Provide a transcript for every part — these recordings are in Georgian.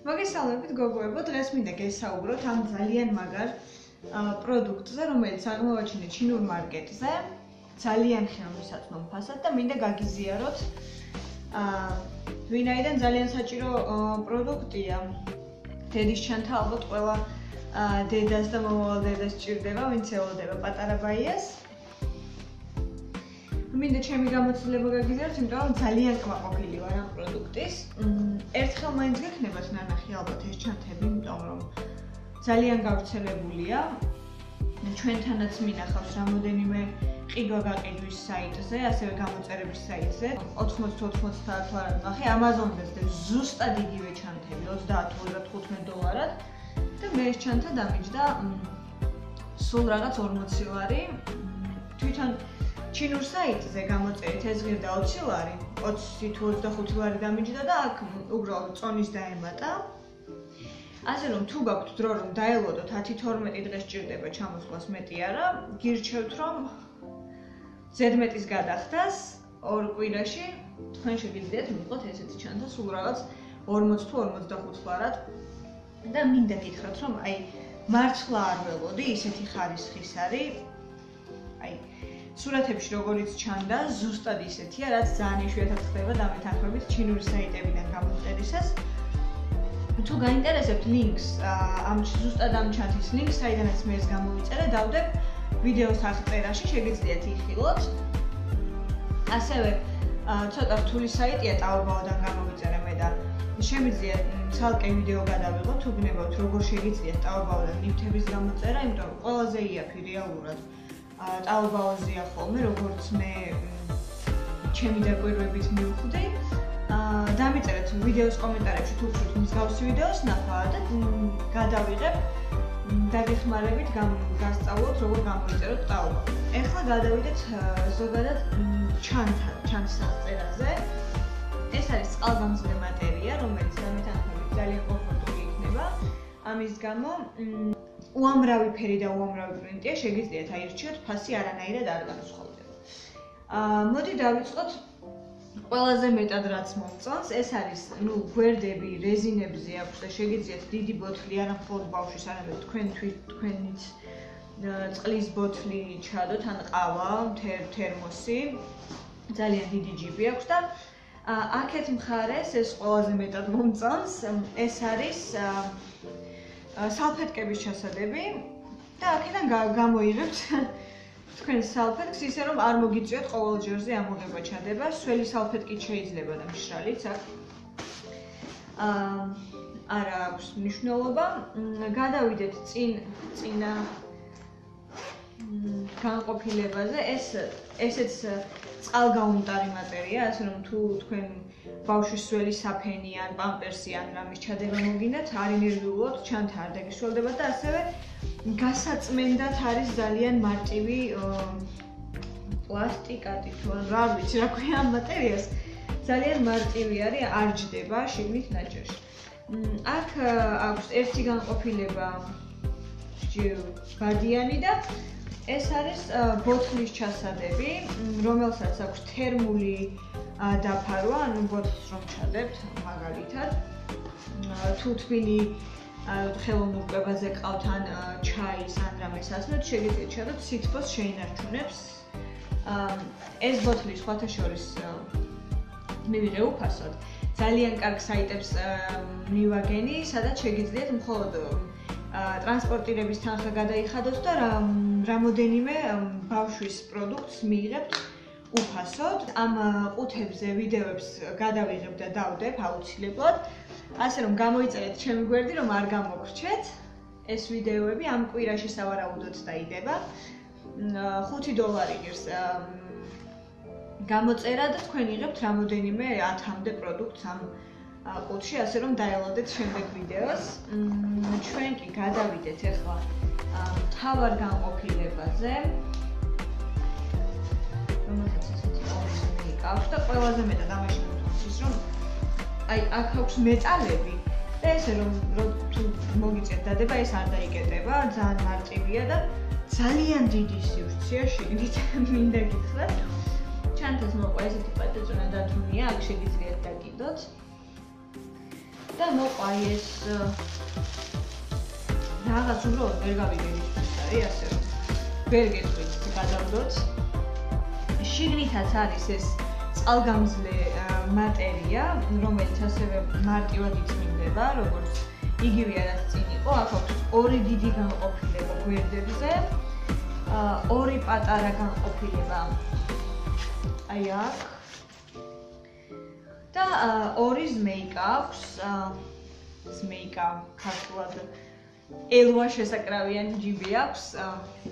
მოგესალმებით გოგოებო, დღეს მინდა გესაუბროთ ამ ძალიან მაგარ პროდუქტზე, რომელიც აღმოვაჩინე ჩინურ მარკეტზე. ძალიან ხელმისაწვდომ ფასად და მინდა გაგიზიაროთ. აა ვინაიდან ძალიან საჭირო პროდუქტია. დედის ჩანთა ალბათ ყველა დედას და მომავალ დედას ჭირდება, ვინც ელოდება პატარა ბაიას. მინდა ჩემი გამოცდილება გაგიზარდეთ, იმიტომ რომ ძალიან კმაყოფილი ვარ პროდუქტის. ერთხელ მაინც გექნებათ ნანახი ალბათ ეს ჩანთები, იმიტომ რომ ძალიან გავრცელებულია. ჩვენთანაც მინახავს რამოდენიმე ყიდვა გაყიდვის საიტზე, ასევე გამოწერების საიტზე. 80-80 საათი ვარ ნახე Amazon-დან და ზუსტად იგივე ჩანთები 30-35 დოლარად და მე ეს ჩანთა დამიჯდა სულ რაღაც 40 ლარი. თვითონ ჩინურ საიტზე გამოწერით ეს ღირდა 20 ლარი, 20 თუ 25 ლარი დამიჯდა და აქ უბრალოდ წონის დაემატა. ასე რომ თუ გაქვთ დრო რომ დაელოდოთ 10-12 დღეს ჭირდება ჩამოსვლას მეტი არა, გირჩევთ რომ ზედმეტის გადახდას ორ კვირაში. თქვენ შეგიძლიათ მიიღოთ ესეთი ჩანთა სულ რაღაც 40 თუ 45 ლარად. და მინდა გითხრათ რომ აი მართლა არ ველოდი ისეთი ხარისხის არის სურათებში როგორიც ჩანდა, ზუსტად ისეთია, რაც ძალიან იშვიათად ხდება დამეთანხმებით ჩინური საიტებიდან გამოწერისას. თუ გაინტერესებთ ლინკს, ამ ზუსტად ამ ჩანთის ლინკს, საიდანაც მე ეს გამოვიწერე, დავდებ ვიდეოს აღწერაში, შეგიძლიათ იხილოთ. ასევე ცოტა რთული საიტია ტაობაოდან გამოვიწერე მე და შემიძლია ცალკე ვიდეო გადავიღო, თუ გნებავთ როგორ შეგიძლიათ ტაობაოდან ნივთების გამოწერა, იმიტომ რომ ყველაზე იაფი რეალურად ტაობაოზია ხოლმე, როგორც მე ჩემი დაკვირვებით მივხვდი. აა დამიწერეთ ვიდეოს კომენტარებში თუ გქონთ მსგავსი ვიდეოს ნახვა და გადავიღებ დაგეხმარებით გასწავლოთ როგორ გამოიწეროთ ტაობა. ეხლა გადავიდეთ ზოგადად ჩანთა, ჩანთს აღწერაზე. ეს არის წყალგამძლე მატერია, რომელიც დამეთანხმებით ძალიან კომფორტული იქნება. ამის გამო უამრავი ფერი და უამრავი პრინტია, შეგიძლიათ აირჩიოთ, ფასი არანაირად არ განსხვავდება. აა მოდი დავიწყოთ ყველაზე მეტად რაც მომწონს, ეს არის, ну, გვერდები რეზინებზე აქვს და შეგიძლიათ დიდი ბოთლი არა მხოლოდ ბავშვის, არამედ თქვენ თქვენიც წყლის ბოთლი ჩადოთ ან ყავა, თერმოსი. ძალიან დიდი ჯიბი აქვს და აქეთ მხარეს ეს ყველაზე მეტად მომწონს. ეს არის სალფეტკების ჩასადები და აქედან გამოიღებთ თქვენ სალფეტკს ისე რომ არ მოგიწვიოთ ყოველ ჯერზე ამოღება ჩადება, სველი სალფეტკი შეიძლება და მშრალიც აქ. აა არა აქვს მნიშვნელობა. გადავიდეთ წინ წინა განყოფილებაზე. ეს ესეც წყალგაუმტარი მატერია, ასე რომ თუ თქვენ ბავშვის სველი საფენი ან პამპერსი ან რამის ჩადება მოგინდათ, არ ინერვიულოთ, ჩანთა არ დაგიშველდება და ასევე გასაწმენდად არის ძალიან მარტივი პლასტიკატი თუ რა ვიცი, რა ქვია ამ მატერიას. ძალიან მარტივი არის, არ ჯდება შიგნით ნაჭერში. აქ აქვს ერთი განყოფილება ჯერ ბადიანი და ეს არის ბოთლის ჩასადები, რომელსაც აქვს თერმული დაფარვა, ანუ ბოთლს რომ ჩადებთ მაგალითად. თუ თბილი ხელოვნურ კვებაზე ყავთ ან ჩაის ან რამეს ასმეთ, შეგიძლიათ ჩადოთ სითბოს შეინარჩუნებს. ეს ბოთლი სხვათა შორის მივიღე უფასოდ. ძალიან კარგ საიტებს მივაგენი, სადაც შეგიძლიათ მხოლოდ ტრანსპორტირების თანხა გადაიხადოთ და რამოდენიმე ბავშვის პროდუქტს მიიღებთ უფასოდ ამ ყუთებზე ვიდეოებს გადავიღებ და დავდებ აუცილებლად. ასე რომ გამოიწერეთ ჩემი გვერდი რომ არ გამოგრჩეთ ეს ვიდეოები ამ კვირაში სავარაუდოდ დაიდება. 5 დოლარი ღირს გამოწერა და თქვენ იღებთ რამოდენიმე 10-მდე პროდუქტს ამ ყუთში, ასე რომ დაელოდეთ შემდეგ ვიდეოს. გადავიდეთ ახლა თავარ განყოფილებაზე. რომელსაც ესეთი ოპცია აქვს და ყველაზე მეტად ამაში მომწონს რომ აი აქ აქვს მეტალები და ესე რომ თუ მოგიწევთ დადება ეს არ დაიკეტება ძალიან მარტივია და ძალიან დიდი სივრცეა შეგიძლიათ მინდა გითხრათ ჩანთას მოყვა ესეთი პატეწონა დათუნია აქ შეგიძლიათ დაკიდოთ და მოყვა ეს რაღაც უბრალოდ ვერ გავიგე ის არის ასე რომ. ვერ გეტყვით გადავდოთ შიგნითაც არის ეს წყალგამძლე მატერია რომელიც ასევე მარტივად იწმინდება როგორც იგივე რაც წინ იყო. აქ აქვს ორი დიდი განყოფილება გვერდებზე. ორი პატარა განყოფილება. აი აქ. და ორი ზმეიკა აქვს. ზმეიკა ქართულად ელვა შესაკრავიანი ჯიბი აქვს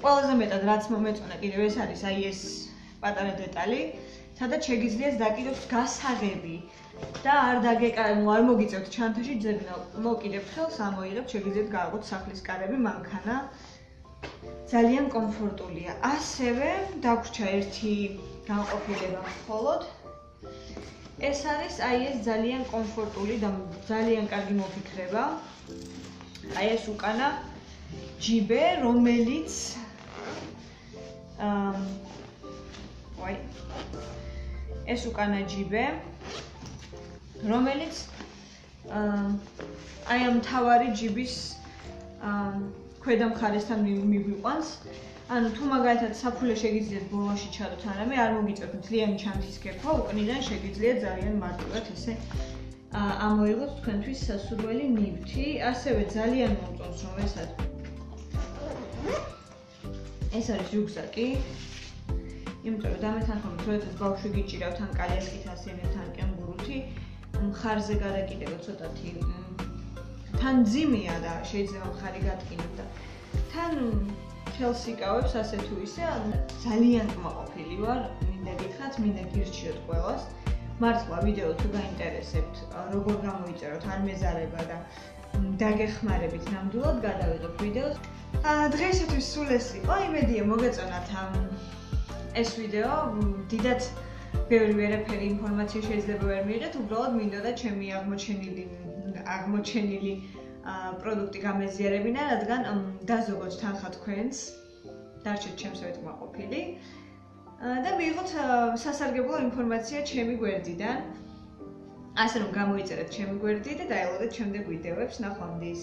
ყველაზე მეტად რაც მომეწონა კიდევ ეს არის აი ეს პატარა დეტალი სადაც შეგიძლიათ დაკიდოთ გასაღები და არ დაგეკარებ, ნუ არ მოგიწევთ ჩანთაში ძებნა, მოკიდებ ხელს, ამოიღებ, შეგიძლიათ გააღოთ სახლის კარები, მანქანა. ძალიან კომფორტულია. ასევე დაგვრჩა ერთი განყოფილება მხოლოდ ეს არის აი ეს ძალიან კომფორტული და ძალიან კარგი მოფიქრება. აი ეს უკანა ჯიბე, რომელიც აა ვაი ეს უკანა ჯიბე რომელიც აა აი ამ თავარი ჯიბის აა ქვედა მხარესთან მიგვიყვანს ანუ თუ მაგალითად საფულე შეგიძლიათ ბოლოში ჩადოთ არამე არ მოგიწევთ. მთლიანი ჩანთის კეფა უკნიდან შეგიძლიათ ძალიან მარტივად ესე ამოიღოთ თქვენთვის სასურველი ნივთი ასევე ძალიან მომწონს რომ ეს არის ეს არის რუგზაკი იმიტომ რომ დამეთანხმებით როდესაც ბავშვი გიჭირავთ ან კალიასკით ასიანებთ ან კენგურუთი მხარზე გადაკიდება ცოტათი თან ძიმია და შეიძლება მხარი გატკინოთ და თან ხელს იკავებს ასე თუ ისე, ძალიან კმაყოფილი ვარ, მინდა გითხრათ, მინდა გირჩიოთ ყველას. მართლა ვიდეო თუ გაინტერესებთ, როგორ გამოიწეროთ არ მეზარება და დაგეხმარებით ნამდვილად გადავიდოთ ვიდეოს. აა დღეისათვის სულ ეს იყო, იმედია მოგეწონათ ეს ვიდეო. დიდად ბევრი ვერაფერი ინფორმაცია შეიძლება ვერ მიიღეთ, უბრალოდ მინდოდა ჩემი აღმოჩენილი აღმოჩენილი პროდუქტი გამეზიარებინა, რადგან დაზოგოთ თანხა თქვენს. დარჩეთ ჩემს ვეთმა ყოფილი. და მიიღოთ სასარგებლო ინფორმაცია ჩემი გვერდიდან. ასე რომ გამოიწერეთ ჩემი გვერდი და დაელოდეთ შემდეგ ვიდეოებს ნახვამდის.